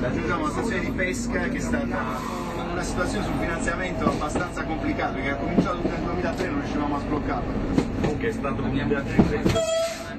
Raggiungiamo una stazione di pesca che è stata una situazione sul finanziamento abbastanza complicata perché ha cominciato nel 2003 e non riuscivamo a sbloccarlo. Comunque è stato un viaggio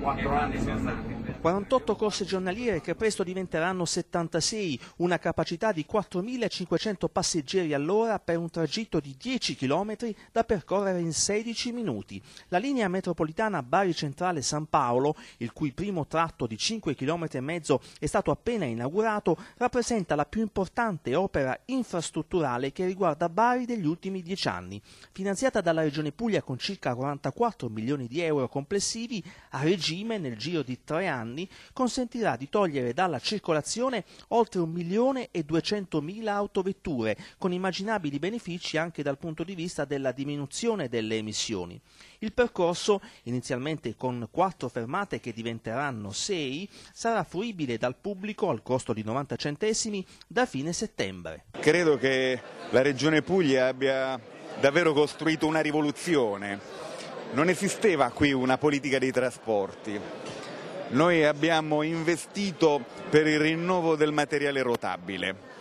4 anni sono stati. 48 corse giornaliere che presto diventeranno 76, una capacità di 4.500 passeggeri all'ora per un tragitto di 10 km da percorrere in 16 minuti. La linea metropolitana Bari Centrale San Paolo, il cui primo tratto di 5 km e mezzo è stato appena inaugurato, rappresenta la più importante opera infrastrutturale che riguarda Bari degli ultimi dieci anni. Finanziata dalla Regione Puglia con circa 44 milioni di euro complessivi, a regime nel giro di tre anni anni consentirà di togliere dalla circolazione oltre un milione e duecentomila autovetture, con immaginabili benefici anche dal punto di vista della diminuzione delle emissioni. Il percorso, inizialmente con quattro fermate che diventeranno sei, sarà fruibile dal pubblico al costo di 90 centesimi da fine settembre. Credo che la Regione Puglia abbia davvero costruito una rivoluzione. Non esisteva qui una politica dei trasporti. Noi abbiamo investito per il rinnovo del materiale rotabile.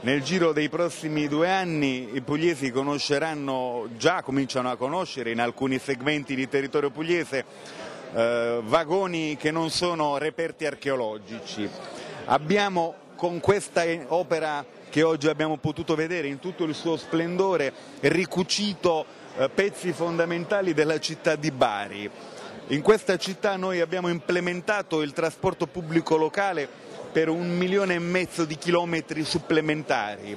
Nel giro dei prossimi due anni i pugliesi conosceranno, già cominciano a conoscere in alcuni segmenti di territorio pugliese eh, vagoni che non sono reperti archeologici. Abbiamo con questa opera che oggi abbiamo potuto vedere in tutto il suo splendore ricucito eh, pezzi fondamentali della città di Bari in questa città noi abbiamo implementato il trasporto pubblico locale per un milione e mezzo di chilometri supplementari.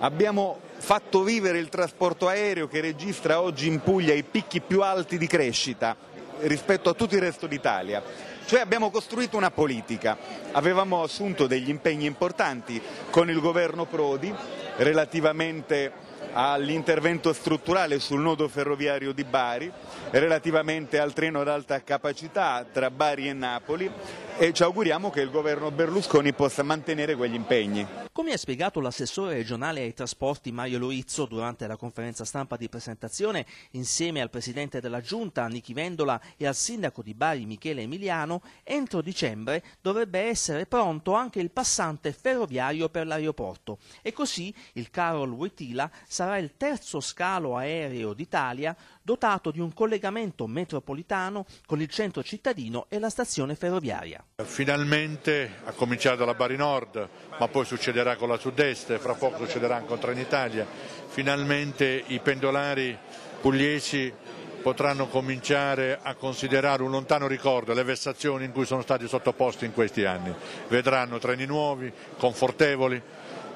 Abbiamo fatto vivere il trasporto aereo che registra oggi in Puglia i picchi più alti di crescita rispetto a tutto il resto d'Italia. Cioè abbiamo costruito una politica, avevamo assunto degli impegni importanti con il governo Prodi relativamente all'intervento strutturale sul nodo ferroviario di Bari relativamente al treno ad alta capacità tra Bari e Napoli e ci auguriamo che il governo Berlusconi possa mantenere quegli impegni. Come ha spiegato l'assessore regionale ai trasporti Mario Loizzo durante la conferenza stampa di presentazione, insieme al presidente della giunta Nichi Vendola e al sindaco di Bari Michele Emiliano, entro dicembre dovrebbe essere pronto anche il passante ferroviario per l'aeroporto e così il Carol Wojtyla sarà il terzo scalo aereo d'Italia dotato di un collegamento metropolitano con il centro cittadino e la stazione ferroviaria. Finalmente ha cominciato dalla Bari Nord, ma poi succederà con la Sud-Est, fra poco succederà anche con Trenitalia. Finalmente i pendolari pugliesi potranno cominciare a considerare un lontano ricordo le vessazioni in cui sono stati sottoposti in questi anni. Vedranno treni nuovi, confortevoli,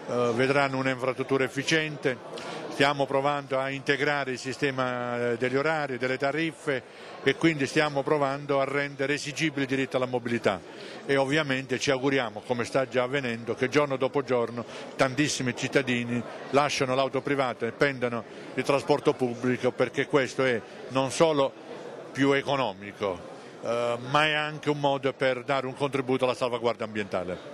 vedranno un'infrastruttura efficiente, stiamo provando a integrare il sistema eh, degli orari, delle tariffe e quindi stiamo provando a rendere esigibile il diritto alla mobilità e ovviamente ci auguriamo, come sta già avvenendo, che giorno dopo giorno tantissimi cittadini lasciano l'auto privata e prendano il trasporto pubblico perché questo è non solo più economico, eh, ma è anche un modo per dare un contributo alla salvaguardia ambientale.